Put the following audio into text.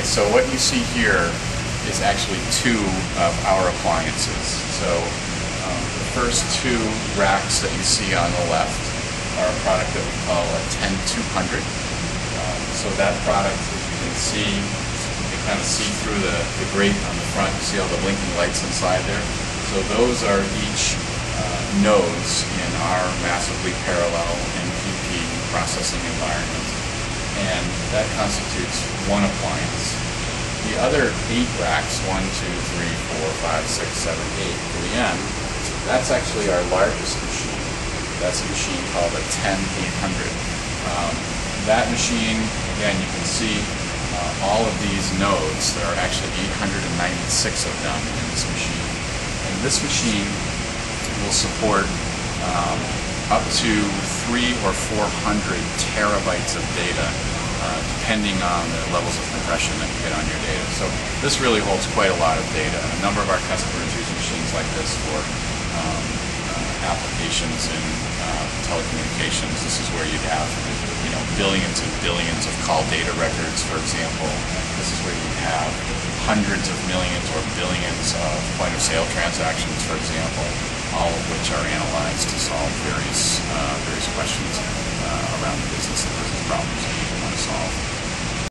Okay, so what you see here is actually two of our appliances. So um, the first two racks that you see on the left are a product that we call a 10200. Um, so that product, as you can see, you can kind of see through the, the grate on the front. You see all the blinking lights inside there. So those are each uh, nodes in our massively parallel MPP processing environment and that constitutes one appliance. The other eight racks, one, two, three, four, five, six, seven, eight, to the end, that's actually our largest machine. That's a machine called a 10800. Um, that machine, again, you can see uh, all of these nodes. There are actually 896 of them in this machine. And this machine will support um, up to three or 400 terabytes of data uh, depending on the levels of compression that you get on your data. So this really holds quite a lot of data. A number of our customers use machines like this for um, uh, applications in uh, telecommunications. This is where you'd have you know billions and billions of call data records, for example. This is where you'd have hundreds of millions or billions of point of sale transactions, for example, all of which are analyzed to solve various uh, various questions uh, around the business and business problems